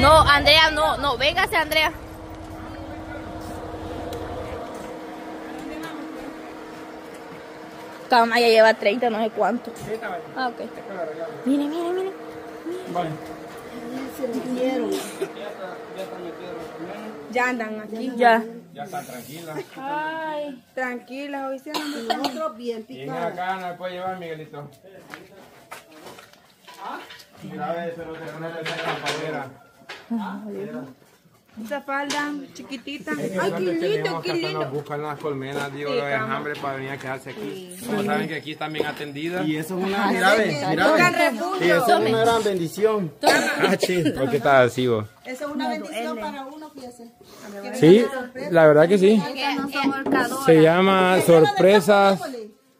No, Andrea, no, no, véngase, Andrea. Cama ya lleva 30, no sé cuánto. Ah, ok. Mire, mire, mire. Vale. Ya andan aquí. Ya. Ya está tranquila. Ay, tranquila, hoy se andan nosotros bien Y picados. acá no me puede llevar, Miguelito. Mira, Esa falda chiquitita. Ay, qué lindo, qué lindo. buscan las colmenas, digo, los enjambres para venir a quedarse aquí. Como saben que aquí están bien atendidas. Y eso es una, mira. Y refugio. eso es una gran bendición. Ah. ¿Por qué estás así vos? Eso es una bendición para uno, fíjese. Sí, la verdad que sí. horcadoras. Se llama sorpresas,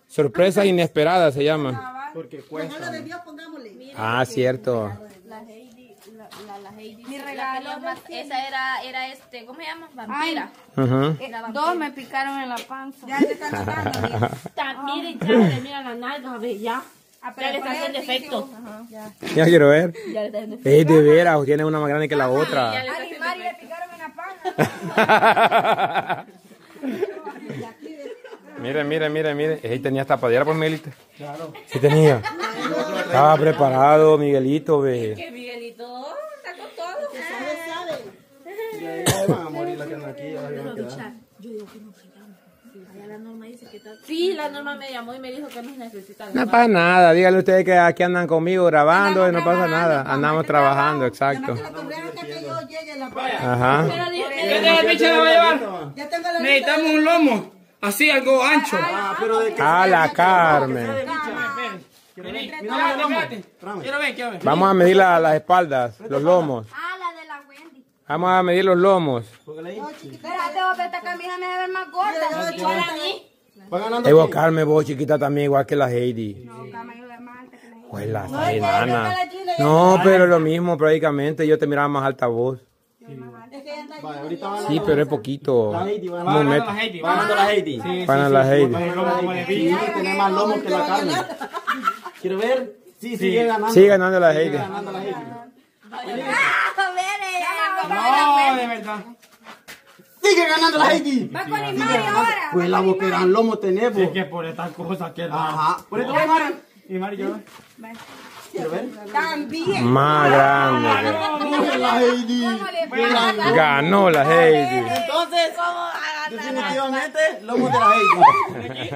sorpresas inesperadas se llama. Porque cuesta. de Dios, pongámosle. Ah, cierto. La Heidi, la, la, la Heidi. Mi regalo. esa era, era este, ¿cómo se llama? Vampira. Ajá. Dos me picaron en la panza. Ya te están. Miren, ya, mira la nalga, ve, ya. Ya le está haciendo efecto. Ya quiero ver. Ya le está haciendo- Es de veras, tiene una más grande que la otra. Le picaron en la panza. Miren, miren, miren, miren. Ahí tenía tapadera por Miguelito. Claro. Sí tenía. Estaba preparado, Miguelito, ve. Que Miguelito está con todo. Y ahí van a morir las que las van a quedar. Sí, la norma me llamó y me dijo que nos necesitan. No pasa nada, díganle ustedes que aquí andan conmigo grabando y no pasa nada. Andamos trabajando, exacto. Hasta que yo Ajá. ¿Qué la va a llevar? Ya tengo la Necesitamos un lomo, así algo ancho. Ah, pero de que A la Carmen. Vamos a medir la- las espaldas, los lomos. Ah, la de la Wendy. Vamos a medir los lomos. Espérate, vos, esta camisa me va a ver más gorda. Para mí. van ganando. Evo Carmen, vos chiquita también, igual que la Heidi. No, cama, yo veo más alta que la gente. Pues la enana. No, pero lo mismo prácticamente. Yo te miraba más alta voz. Van Sí, pero es poquito. La Heidi, va Un ganando metro. La Heidi, Va ganando la Heidi. Sí, Para sí, la sí, Heidi. el tiene más lomo que la carne. ¿Quiero ver? Sí, sigue ganando. Sigue ganando la Heidi. Sigue ganando la Heidi. No, de verdad. Sigue ganando la Heidi. Va con mi Mari ahora. Pues la boca gran lomo tenemos. Es que por estas cosas que. Ajá. Por eso, Mari. Y Mari, yo. Quiero ver. También. Más grande. La Heidi. Ganó la Heidi. Entonces, definitivamente, lomo de la Heidi.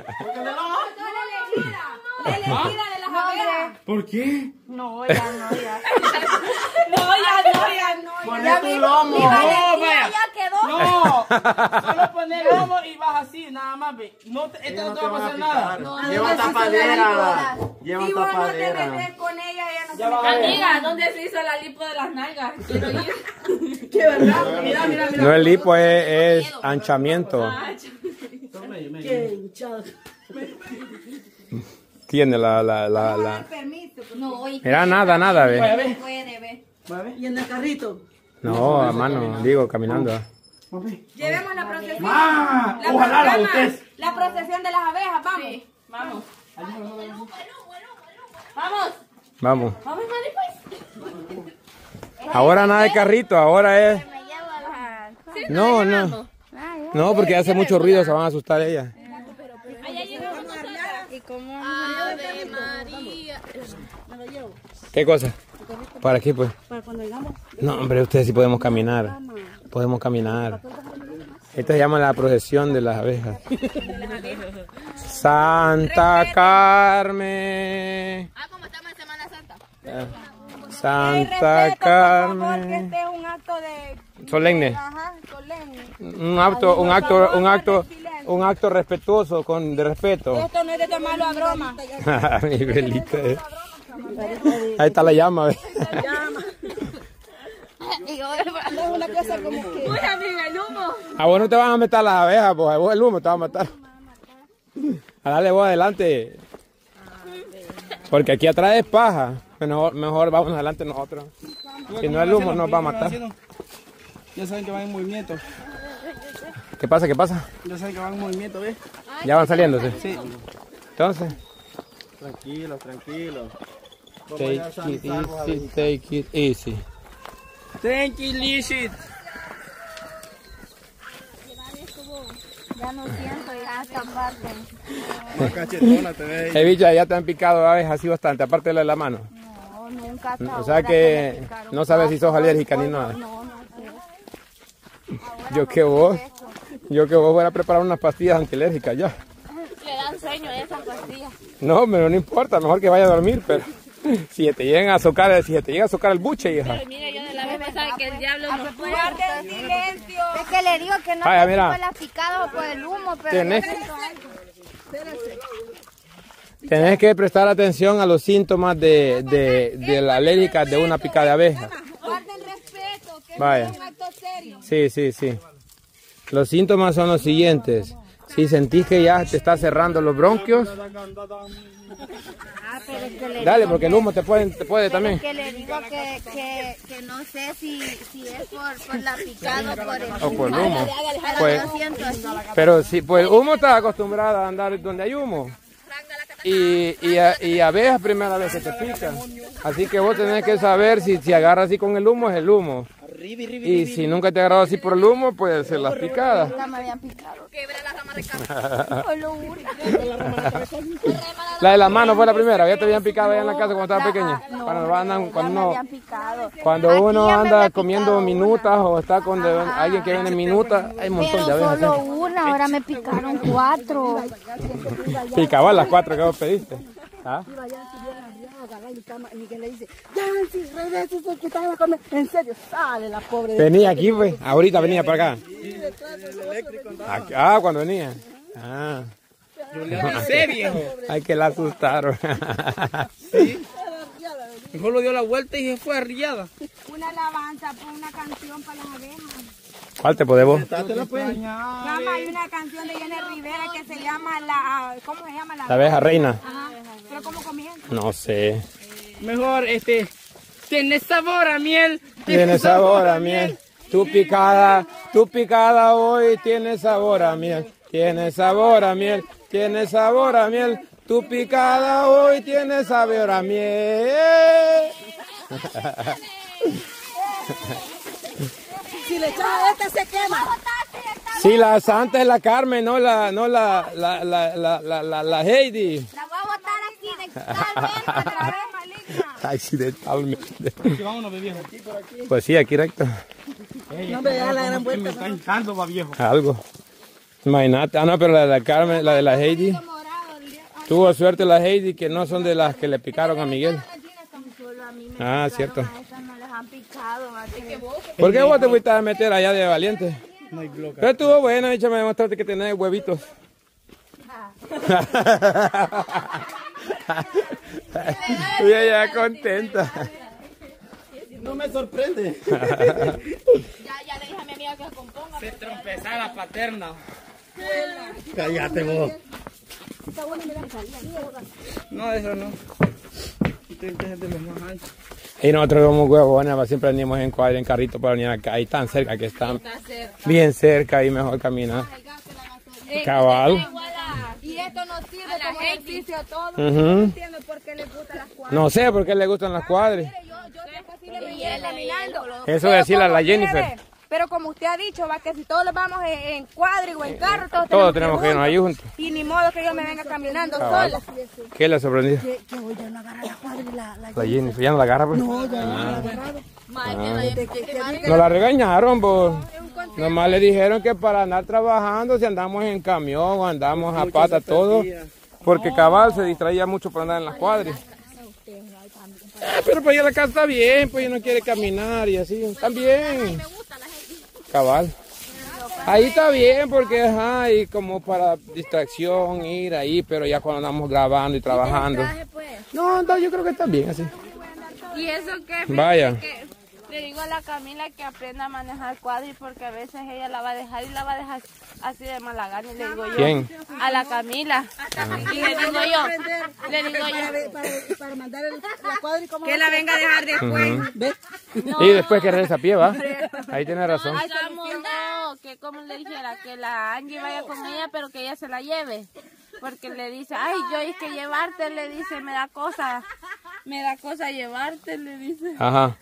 ¿Por qué? No, ya no, ya. No, ya, no, ya, no. Poné tu lomo. No, vaya. Ya quedó. No, poner lomo y vas así, nada más. ve. No, te, esto no te va a pasar nada. Lleva tapadera. Lleva Si vos no te tapadera. metes con ella, ella no se. Amiga, ¿dónde se hizo la lipo de las nalgas? Quiero ir. Mira, mira, mira. No es lipo, es, es anchamiento. Tiene la, la, la, la. No, oye, Mira, nada, nada, ve. puede ver. Y en el carrito. No, a mano, digo, caminando. Llevemos la procesión. Ah, La ojalá la procesión- botes. La procesión de las abejas, vamos. Vamos. Vamos. Vamos. Pues. Ahora nada de carrito, ahora es. No, no. No, porque hace mucho ruido, se van a asustar ellas. ¿Qué cosa? ¿Para qué, pues? No, hombre, ustedes sí podemos caminar. Podemos caminar. Esto se llama la procesión de las abejas. Santa Carmen. Ah, como estamos en Semana Santa. Santa Porque Carmen. este es un acto de. Solemne. Ajá, solemne. Un acto, un acto, un acto, un acto respetuoso, con de respeto. Esto no es de tomarlo a broma. Mi velita. Ahí está la llama. yo, Es una cosa como que. A vos no te van a meter las abejas, pues a vos el humo te va a matar. A darle vos adelante. Porque aquí atrás es paja. Mejor, mejor vamos adelante nosotros. Si no el humo nos va a matar. Ya saben que van en movimiento. ¿Qué pasa? ¿Qué pasa? Ya saben que van en movimiento, ¿ves? Ya van saliéndose. Sí. Entonces, Tranquilo, tranquilo. Take it easy, take it easy. Thank you, Lizit. Ya no siento ya parte. Cachetona te ya han picado aves así bastante, aparte de la de la mano. No, nunca hasta O sea que no sabes si sos alérgica ni nada. No, no sé. Yo que vos, yo que vos voy a preparar unas pastillas antialérgicas ya. Le dan sueño a esa pastilla. No, pero no importa, mejor que vaya a dormir, pero si te llegan a socar, si te llega a socar el buche, hija. Pero vez pasada que el diablo no Guarden silencio. Es que le digo que no Vaya, mira. si fue la picada o por el humo, pero Tenés-. Tenés que prestar atención a los síntomas de, de, de la alérgica de una picada de abeja. Guarden respeto, que Vaya. es un acto serio. Sí, sí, sí. Los síntomas son los siguientes. Si sentís que ya te está cerrando los bronquios, Ah, pero es que le dale, porque el humo te puede, te puede Pero también. es que le digo que, que, que no sé si, si es por, por la picada o por el O por el humo. Pero Pues-. Pero si, pues el humo está acostumbrada a andar donde hay humo. Y, y, a- y abejas primera vez que te pican. Así que vos tenés que saber si, si agarras así con el humo, es el humo. Y si nunca te ha agarrado así por el humo, puede ser las picadas. Ya me habían picado. La de la mano fue la primera, ya te habían picado allá en la casa cuando estabas pequeña. Cuando, andan, cuando cuando uno anda comiendo minutas o está con de- alguien que vende minutas, hay un montón Pero de abejas. solo una, ahora me picaron cuatro. Sí, cabal, las cuatro que vos pediste. ¿Ah? En serio, sale la pobre. Venía aquí, pues. Ahorita venía para acá. Aquí- Ah, cuando venía. Ah. Sí, viejo. Ay, que la asustaron. Mejor lo dio la vuelta y se fue arriada. Una alabanza, por una canción para las abejas. ¿Cuál te podemos? Pues. Mamá, hay una canción de Jenny Rivera que se llama la... ¿Cómo se llama? La, La abeja reina. Ajá. Pero ¿cómo comienza? No sé. Mejor, este. Tiene sabor a miel. Tiene sabor a miel. Tu picada, tu picada hoy tiene sabor a miel. Tiene sabor a miel. Tiene sabor a miel. Tu picada hoy tiene sabor a miel. Si le echas a esta se quema. Sí, la santa es la Carmen, no la, no la, la, la, la, la, la, la Heidi. La voy a botar accidentalmente otra vez. Accidentalmente. Vámonos, viejo. Pues sí, aquí recto. No me da la gran Me vuelta. está hincando, va viejo. Algo. Imagínate. Ah, no, pero la de la Carmen, la de la Heidi. Tuvo suerte la Heidi que no son de las que le picaron a Miguel. Solo a mí me Ah, cierto. a estas no les han picado. así que vos- ¿Por qué vos te fuiste a meter allá de valiente? Pero estuvo bueno, échame demostrarte que tenés huevitos. ella contenta. No me sorprende. Ya, ya le dije a mi amiga que se componga. Se trompezaba la paterna. Cállate vos. No, eso no. Y nosotros como huevones, pues, siempre venimos en cuadra, en carrito para venir acá. Y tan cerca que están. Bien cerca y mejor caminar. Cabal. No entiendo por qué les gusta las cuadras. No sé por qué le gustan las cuadras. Yo, yo que sí caminando. Eso decirle a la Jennifer. quiere, Pero como usted ha dicho, va que si todos los vamos en, en cuadro o en carro, todos, Todos tenemos que irnos ahí juntos. Y ni modo que yo me venga caminando Cabal. sola. ¿Qué le ha sorprendido? Que hoy ya no agarra la cuadra y la... la... La Jennifer, ya no la agarra, pues. No, ya no la agarrado. Nos la regañaron, pues. Nomás le dijeron que para andar trabajando, si andamos en camión o andamos a pata, todo. Porque cabal se distraía mucho por andar en las cuadras. Pero pues ya la casa está bien, pues ella no quiere caminar y así. También. Cabal. Ahí está bien porque ajá, y como para distracción ir ahí, pero ya cuando andamos grabando y trabajando. No, no, yo creo que está bien así. Y eso que Vaya. que le digo a la Camila que aprenda a manejar cuadri porque a veces ella la va a dejar y la va a dejar así de mala gana y le digo yo ¿Quién? a la Camila y le digo yo le digo yo Para, para mandar el, la cuadra y como... Que la venga a dejar después. Y después que regresa a pie, ¿va? Ahí tiene razón. No, que como le dijera, que la Angie vaya con ella, pero que ella se la lleve. Porque le dice, ay, yo es que llevarte, le dice, me da cosa. Me da cosa llevarte, le dice. Ajá.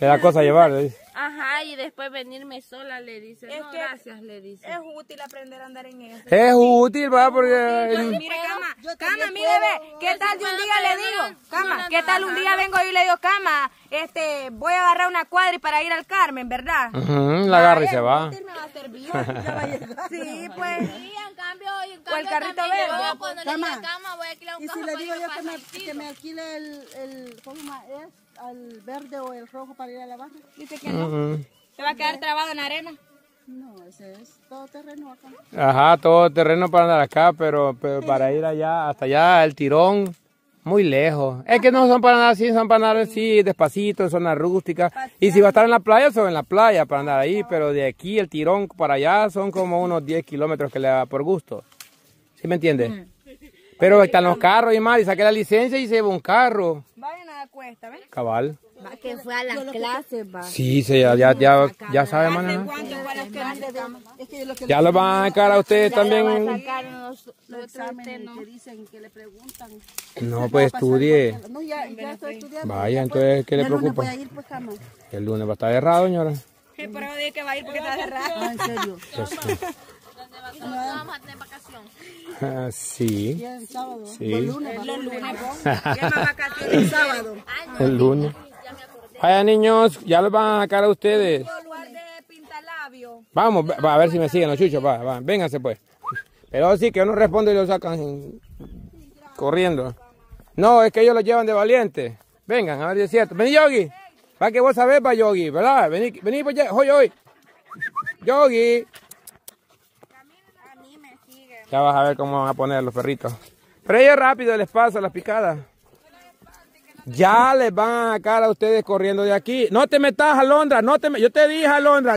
Le da cosa llevar, le dice. Ajá, y después venirme sola, le dice. no, que- gracias, le dice. Es útil aprender a andar en eso. Es útil, va, porque... Mire, cama, cama, mire, ve, ¿qué tal de un día le digo? Cama, ¿qué tal un día vengo y le digo, cama, este, voy a agarrar una cuadra y para ir al Carmen, ¿verdad? Ujú, la agarra y se va. Útil me va a servir. Ya va a llegar. Sí, pues. Sí, en cambio, en O el carrito verde. yo cuando le diga cama voy a alquilar un Y si carro le digo yo que me, que me alquile el, el ¿cómo? Es al verde o el rojo para ir a la barra. Dice que no. Se va a quedar trabado en arena. No, ese es todo terreno acá. Ajá, todo terreno para andar acá, pero, pero para ir allá, hasta allá, el tirón, muy lejos. Es que no son para andar así, son para andar así, despacito, en zonas rústicas. Y si va a estar en la playa, son en la playa para andar ahí, pero de aquí el tirón para allá son como unos 10 kilómetros que le da por gusto. ¿Sí me entiende? Pero están los carros y más, y saqué la licencia y se lleva un carro. Cuesta, ¿ves? Cabal. Que fue a las clases, va. Sí, sí, ya, ya, ya, ya sabe Ya lo van a sacar a ustedes también. Sacar unos- los nosotros exámenes usted no. que dicen, que le preguntan. No, pues estudie. No, ya, ya estoy estudiando. Vaya, Ya, entonces, ¿qué le preocupa? voy a ir, pues, cama. El lunes va a estar cerrado, señora. Sí, pero dije que va a ir porque está cerrado. No, en serio. Vamos a tener vacación. Ah, sí, el sábado. sí, Los lunes. El sábado. el lunes. Vaya niños, ya los van a sacar a ustedes. Vamos, va, a ver si me siguen los chuchos, va, va, vénganse pues. Pero sí, que uno responde y lo sacan corriendo. No, es que ellos lo llevan de valiente. Vengan, a ver si es cierto. Vení, Yogi. Va que vos sabés, va, Yogi, ¿verdad? Vení, vení, pues, hoy, hoy. Yogi. Ya vas a ver cómo van a poner los perritos. Pero ellos rápido les pasa las picadas. Ya les van a sacar a ustedes corriendo de aquí. No te metas, Alondra. No te Yo te dije, Alondra.